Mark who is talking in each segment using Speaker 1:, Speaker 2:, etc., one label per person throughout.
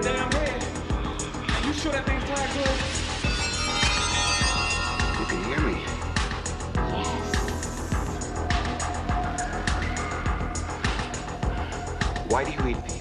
Speaker 1: damn. You sure that thing's tied good?
Speaker 2: You can hear me. Why do you eat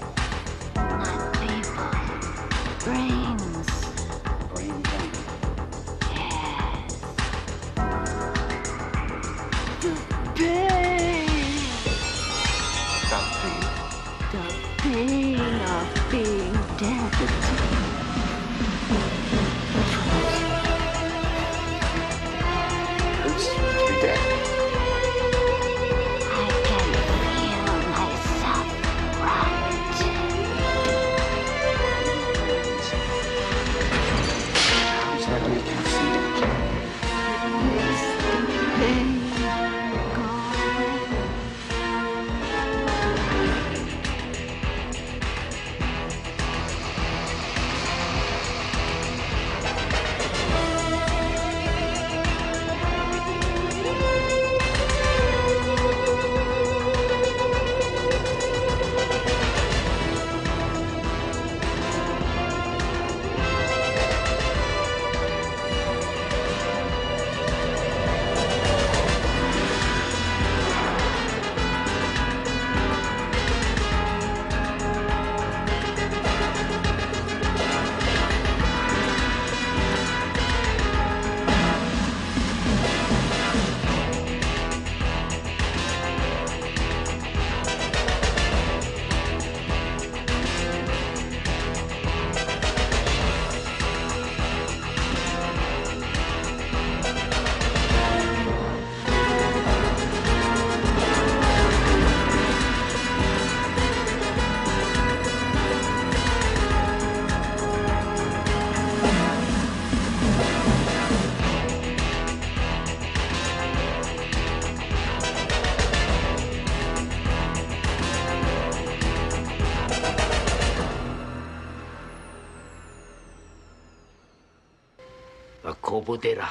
Speaker 3: a Kobodera,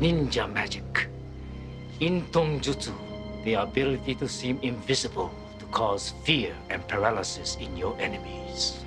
Speaker 3: ninja magic, Intong Jutsu, the ability to seem invisible to cause fear and paralysis in your enemies.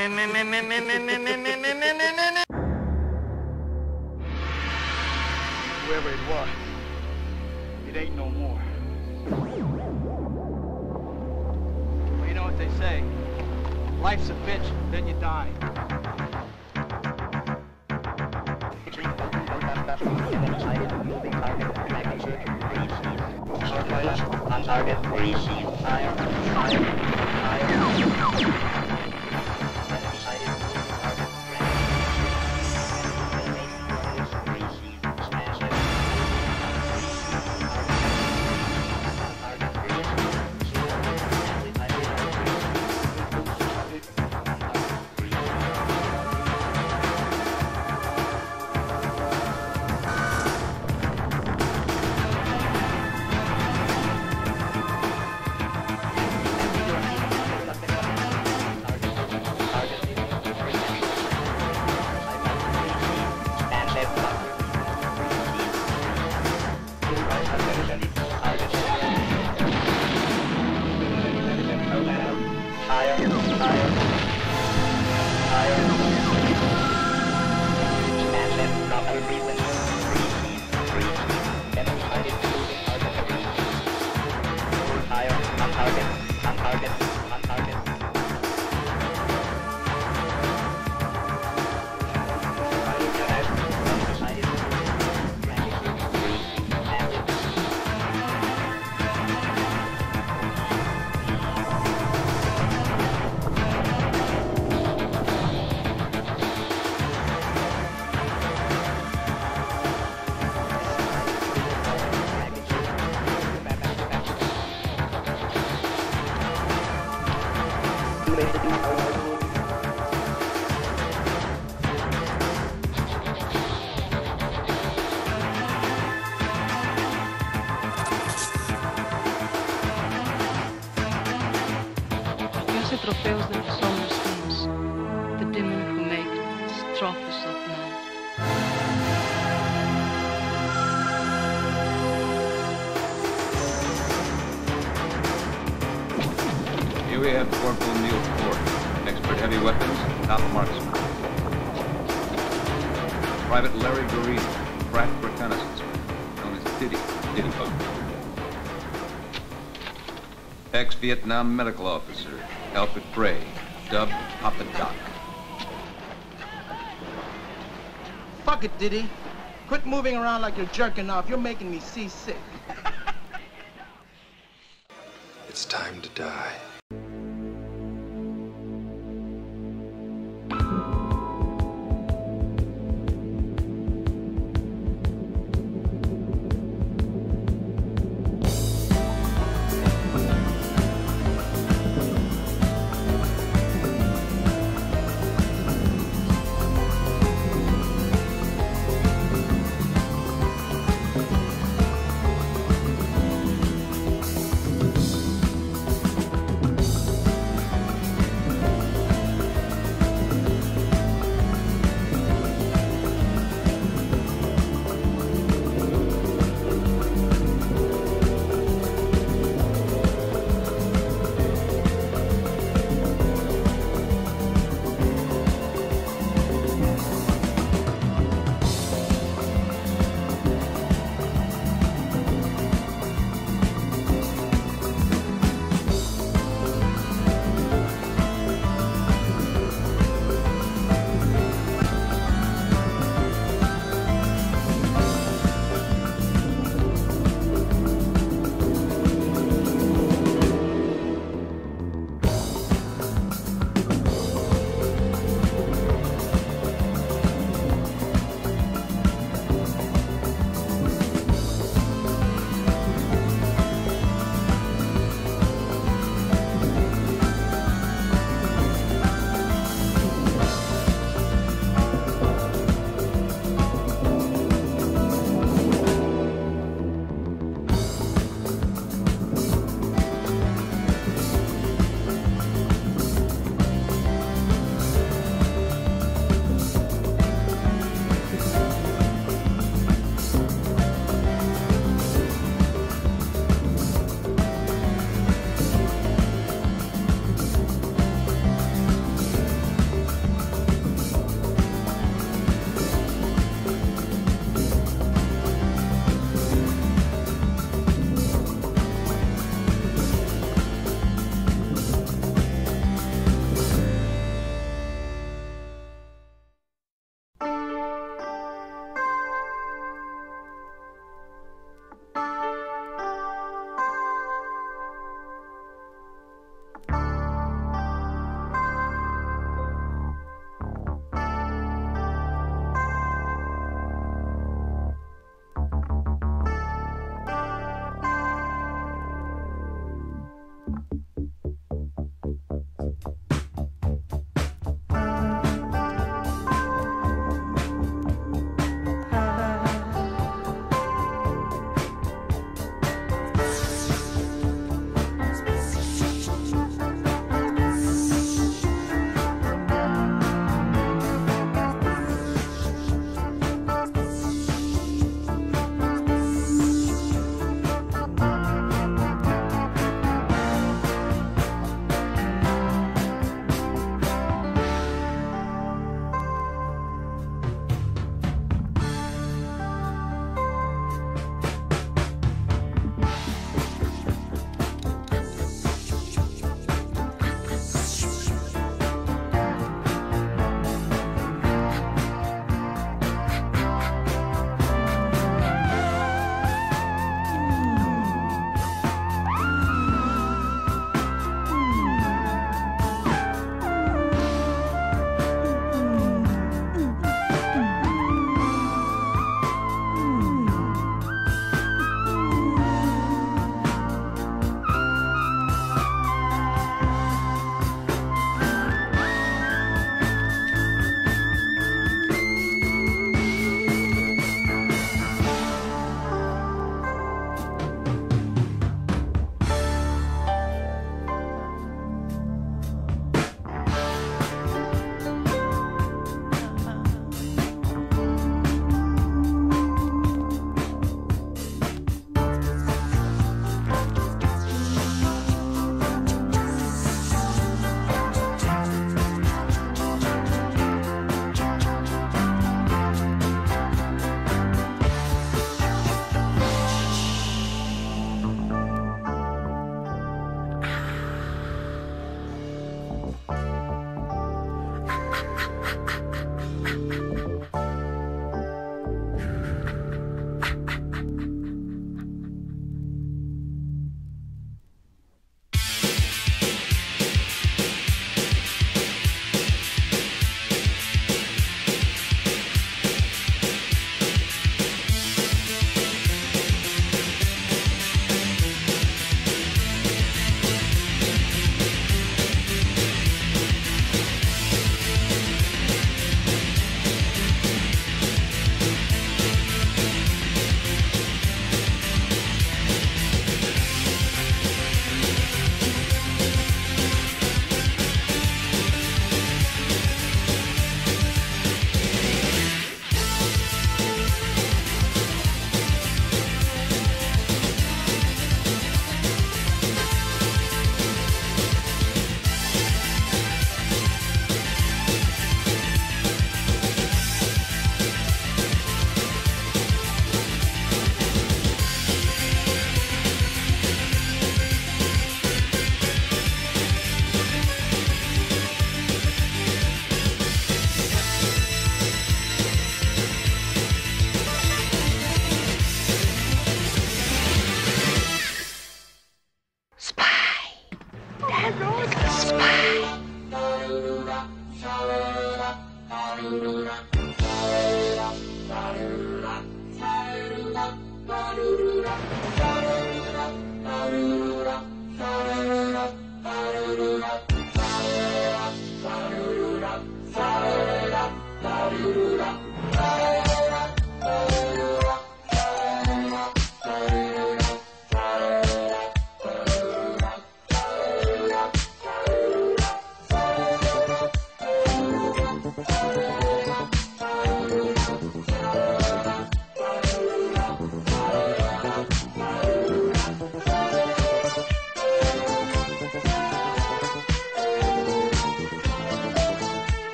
Speaker 1: Whoever it was, it ain't no more. Well, you know what they say. Life's a bitch, then you die.
Speaker 4: On target, receive fire, fire, fire.
Speaker 5: We have Corporal Neil Ford, expert heavy weapons, top marksman. Private Larry Garino, crack reconnaissance man, known as Diddy, Diddy Bug. Ex-Vietnam medical officer, Alfred Bray, dubbed Papa Doc.
Speaker 1: Fuck it, Diddy. Quit moving around like you're jerking off. You're making me seasick.
Speaker 2: It's time to die.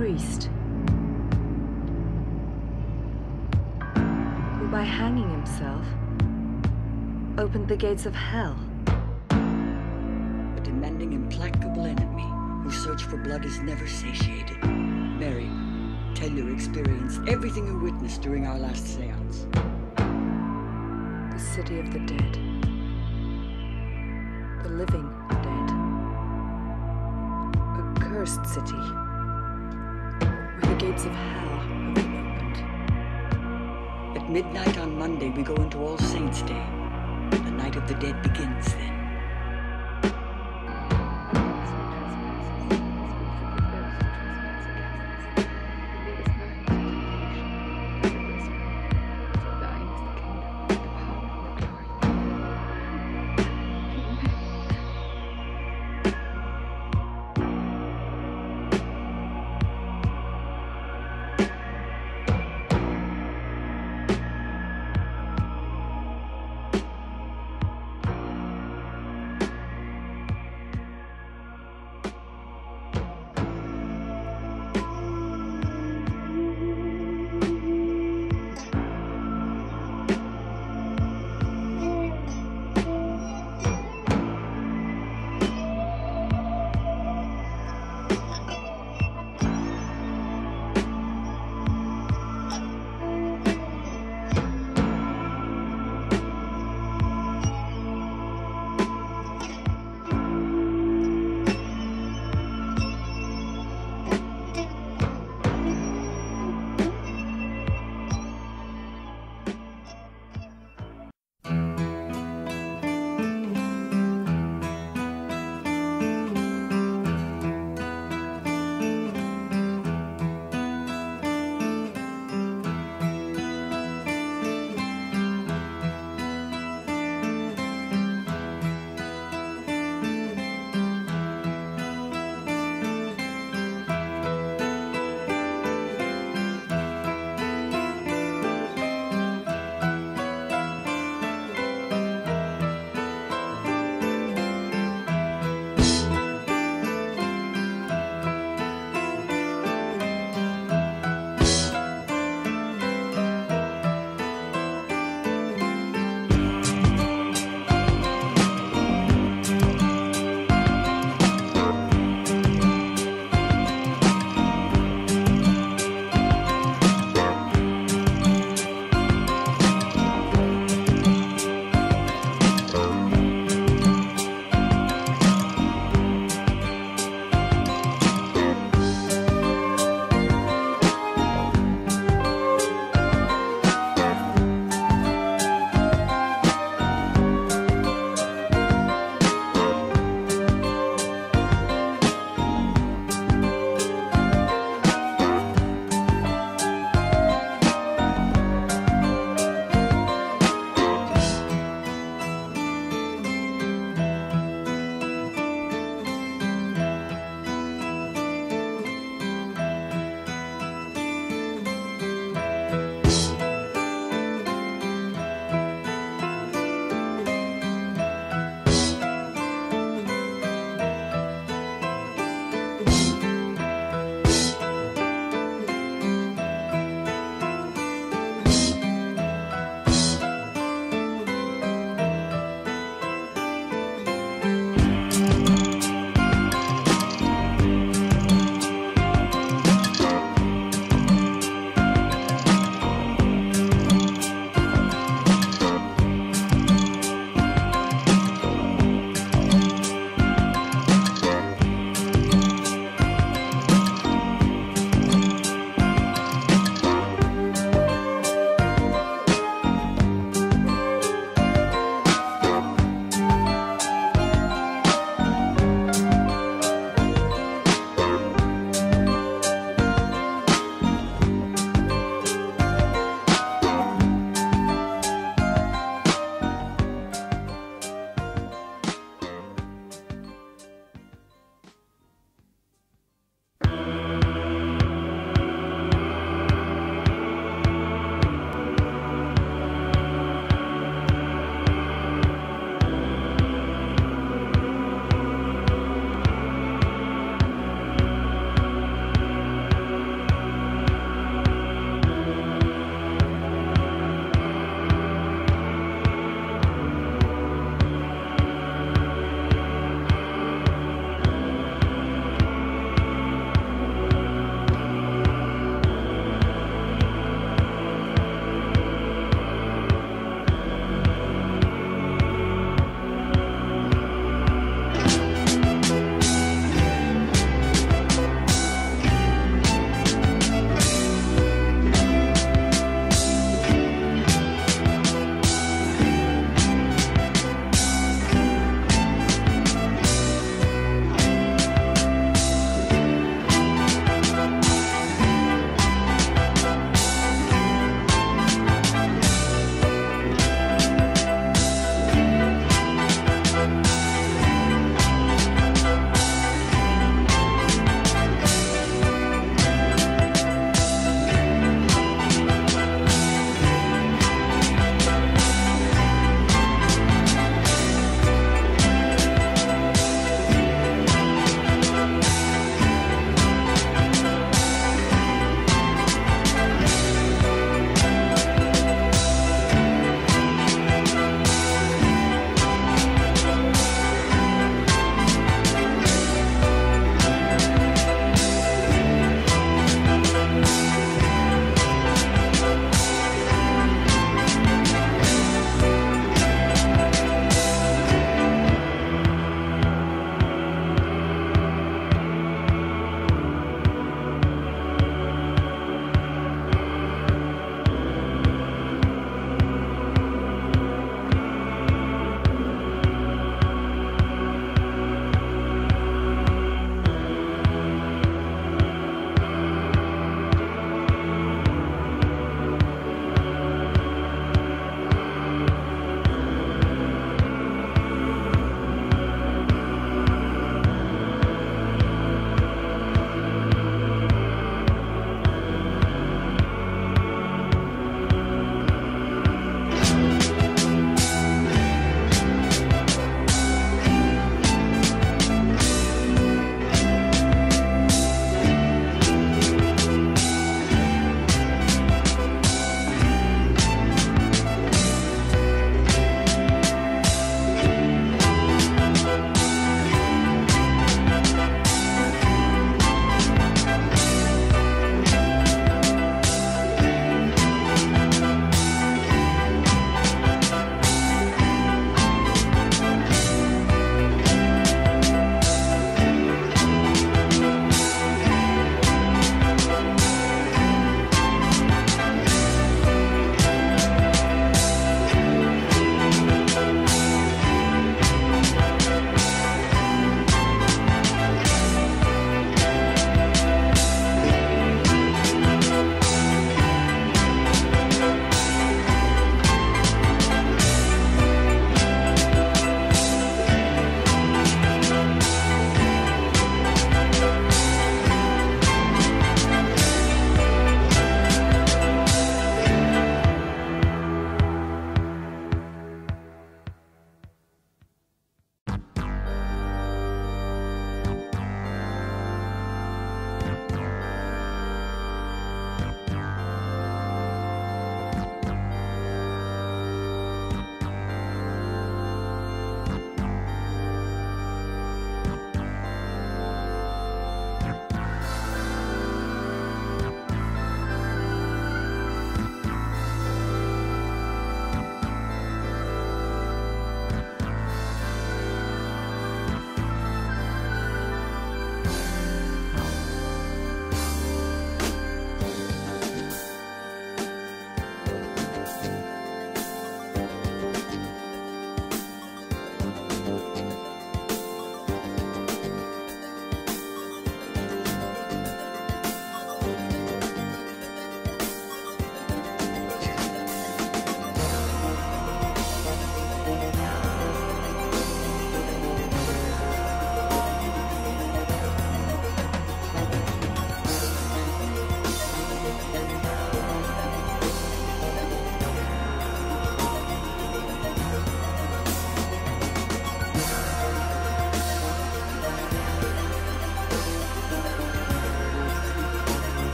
Speaker 6: Priest who, by hanging himself, opened the gates of hell.
Speaker 7: A demanding, implacable enemy whose search for blood is never satiated. Mary, tell your experience, everything you witnessed during our last seance.
Speaker 6: The city of the dead. The living dead. A cursed city. Gates of hell.
Speaker 7: At midnight on Monday, we go into All Saints' Day. The night of the dead begins then.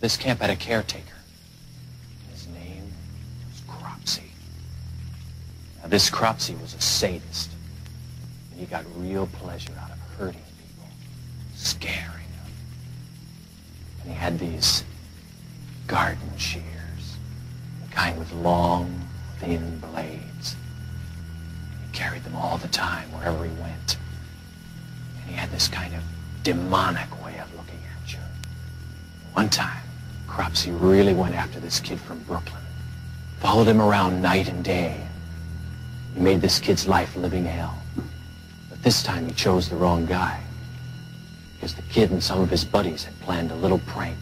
Speaker 8: This camp had a caretaker. His name was Cropsey. Now, this Cropsey was a sadist, and he got real pleasure out of hurting people, scaring them. And he had these garden shears, the kind with long, thin blades. He carried them all the time wherever he went. And he had this kind of demonic way of looking at you. One time, Cropsey really went after this kid from Brooklyn. Followed him around night and day. He made this kid's life living hell. But this time he chose the wrong guy. Because the kid and some of his buddies had planned a little prank.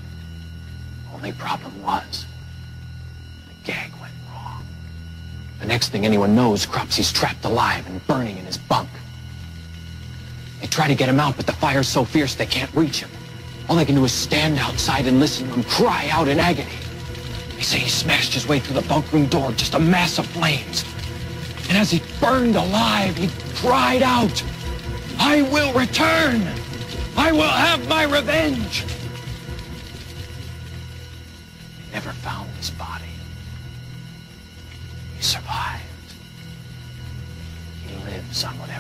Speaker 8: Only problem was, the gag went wrong. The next thing anyone knows, Cropsey's trapped alive and burning in his bunk. They try to get him out, but the fire's so fierce they can't reach him. All they can do is stand outside and listen to him cry out in agony. They say he smashed his way through the bunk room door, just a mass of flames. And as he burned alive, he cried out, I will return! I will have my revenge! They never found his body. He survived. He lives on whatever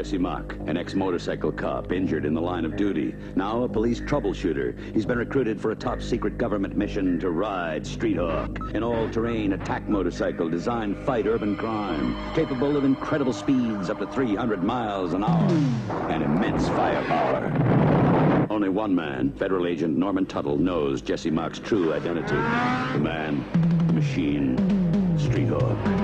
Speaker 9: Jesse Mach, an ex-motorcycle cop injured in the line of duty. Now a police troubleshooter. He's been recruited for a top-secret government mission to ride Street Hawk, an all-terrain attack motorcycle designed to fight urban crime, capable of incredible speeds up to 300 miles an hour, and immense firepower. Only one man, Federal Agent Norman Tuttle, knows Jesse Mach's true identity. The man, the machine, Street Hawk.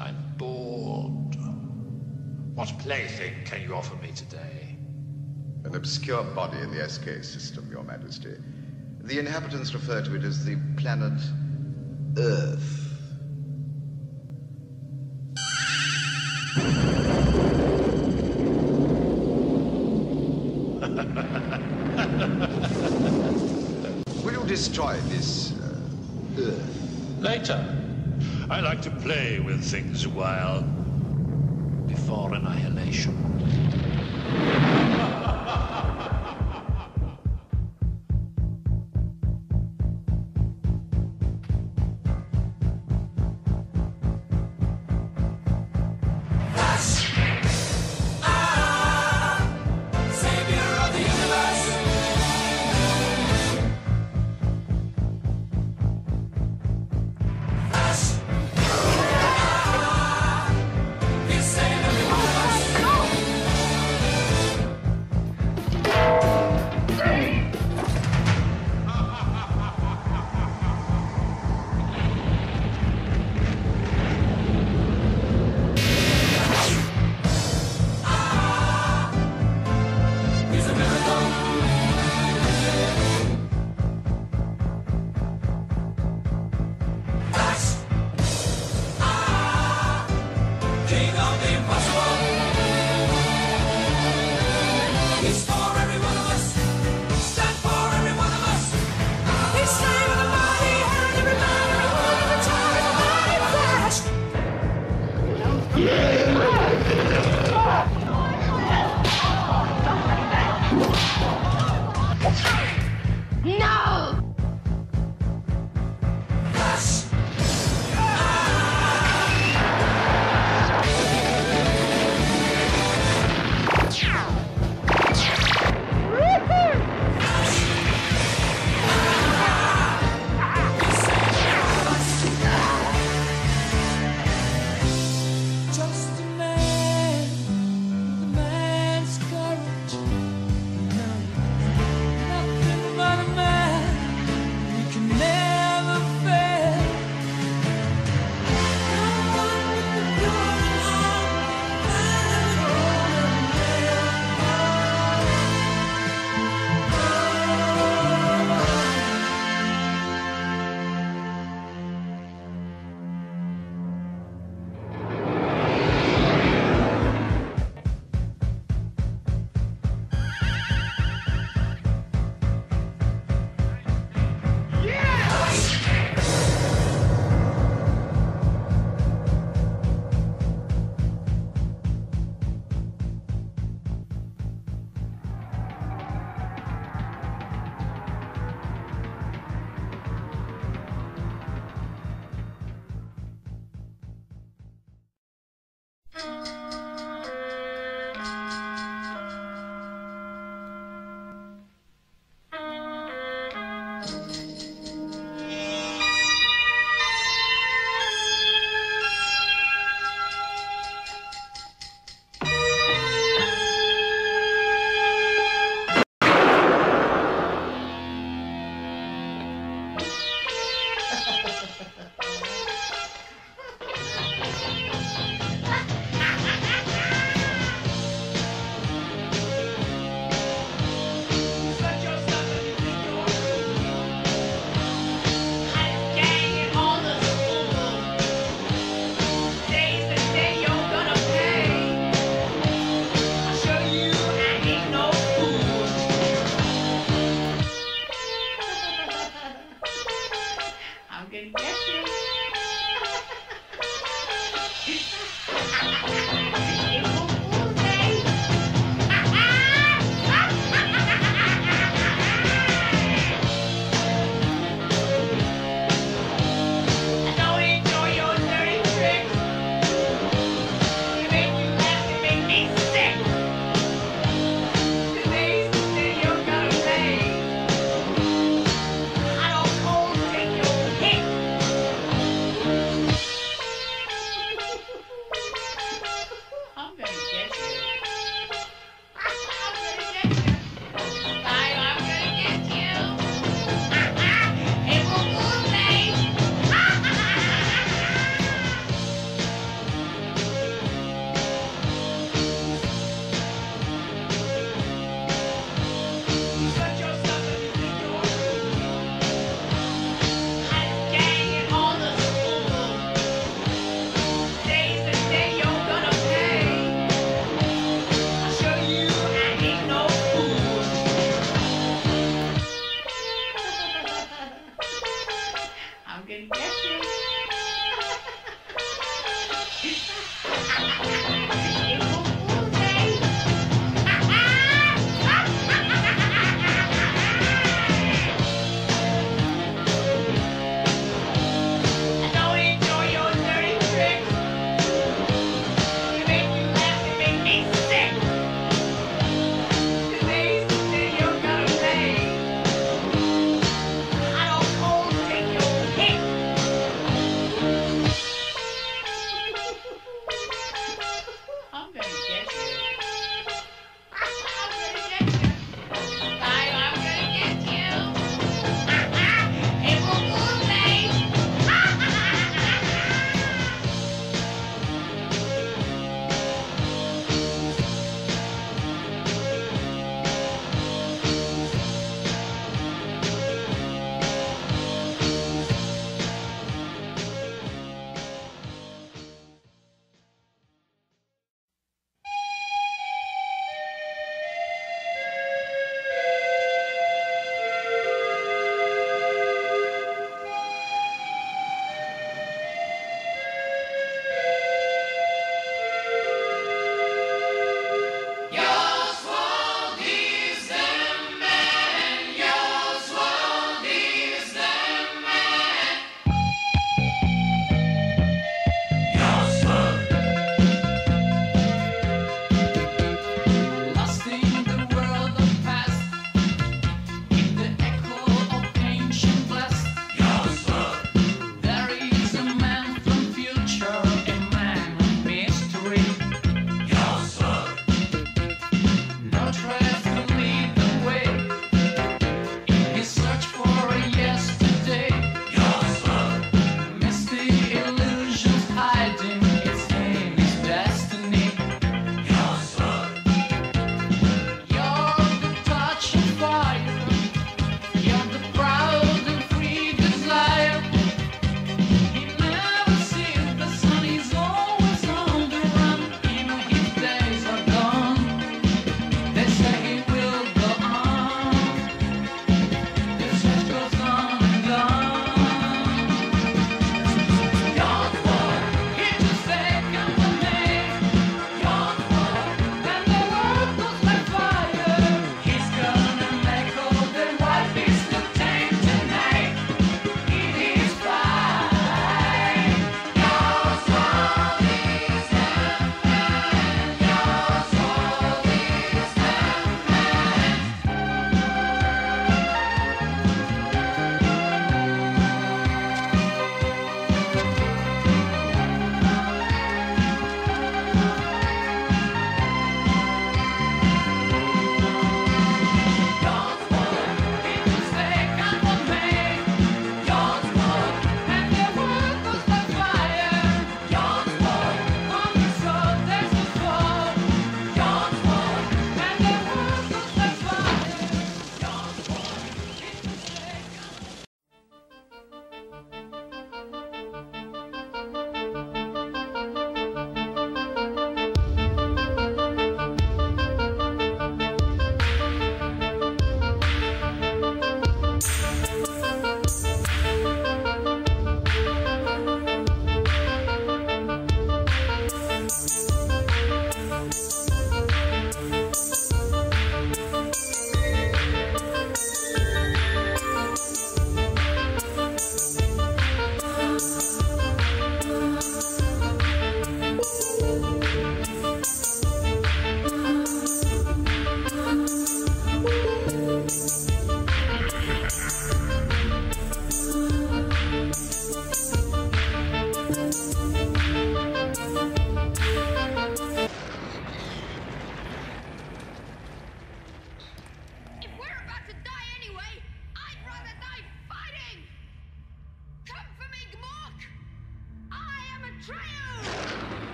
Speaker 10: I'm bored. What plaything can you offer me today?
Speaker 11: An obscure body in the SK system, Your Majesty. The inhabitants refer to it as the planet Earth. Will you destroy this uh, Earth?
Speaker 10: Later. Like to play with things a while before annihilation.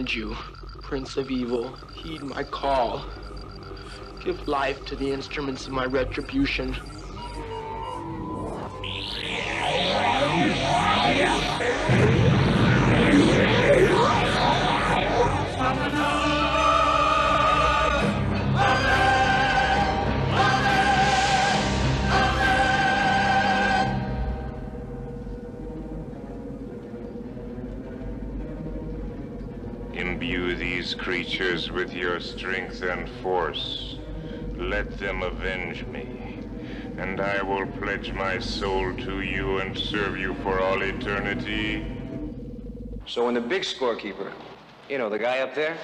Speaker 12: Command you, Prince of Evil, heed my call. Give life to the instruments of my retribution.
Speaker 13: Them avenge me, and I will pledge my soul to you and serve you for all eternity.
Speaker 14: So when the big scorekeeper, you know, the guy up there,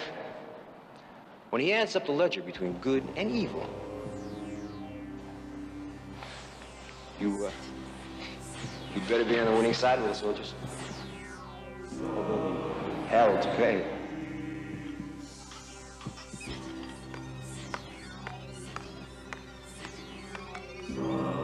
Speaker 14: when he adds up the ledger between good and evil, you, uh, you better be on the winning side of the soldiers. Hell to pay. Amen.